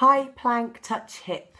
High plank touch hip.